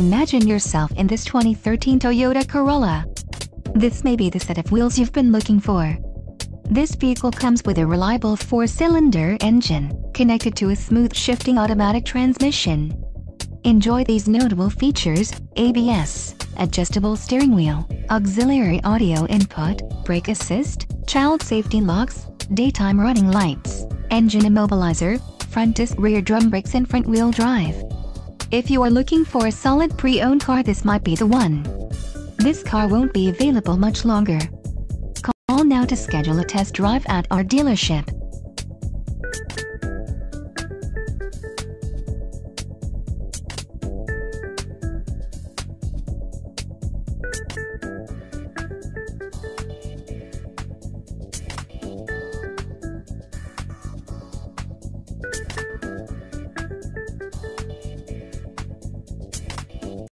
Imagine yourself in this 2013 Toyota Corolla. This may be the set of wheels you've been looking for. This vehicle comes with a reliable four-cylinder engine, connected to a smooth shifting automatic transmission. Enjoy these notable features, ABS, adjustable steering wheel, auxiliary audio input, brake assist, child safety locks, daytime running lights, engine immobilizer, front disc rear drum brakes and front wheel drive. If you are looking for a solid pre-owned car this might be the one. This car won't be available much longer. Call now to schedule a test drive at our dealership.